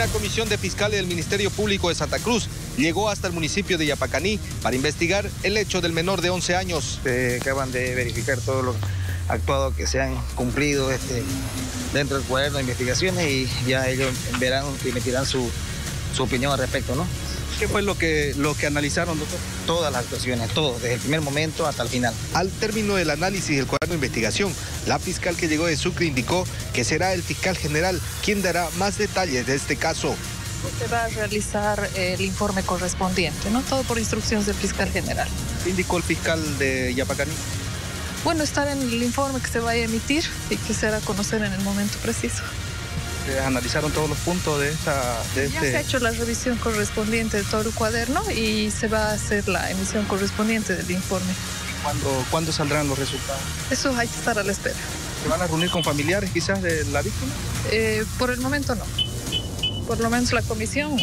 Una comisión de fiscales del Ministerio Público de Santa Cruz llegó hasta el municipio de Yapacaní para investigar el hecho del menor de 11 años. acaban de verificar todos los actuados que se han cumplido este, dentro del cuaderno de investigaciones y ya ellos verán y emitirán su, su opinión al respecto, ¿no? ¿Qué fue lo que, lo que analizaron, doctor? Todas las actuaciones, todo, desde el primer momento hasta el final. Al término del análisis del cuaderno de investigación, la fiscal que llegó de Sucre indicó que será el fiscal general quien dará más detalles de este caso. Se va a realizar el informe correspondiente, ¿no? Todo por instrucciones del fiscal general. ¿Qué indicó el fiscal de Yapacaní? Bueno, estará en el informe que se vaya a emitir y que se hará conocer en el momento preciso analizaron todos los puntos de esta... De ya este... se ha hecho la revisión correspondiente de todo el cuaderno y se va a hacer la emisión correspondiente del informe. ¿Cuándo, ¿Cuándo saldrán los resultados? Eso hay que estar a la espera. ¿Se van a reunir con familiares quizás de la víctima? Eh, por el momento no. Por lo menos la comisión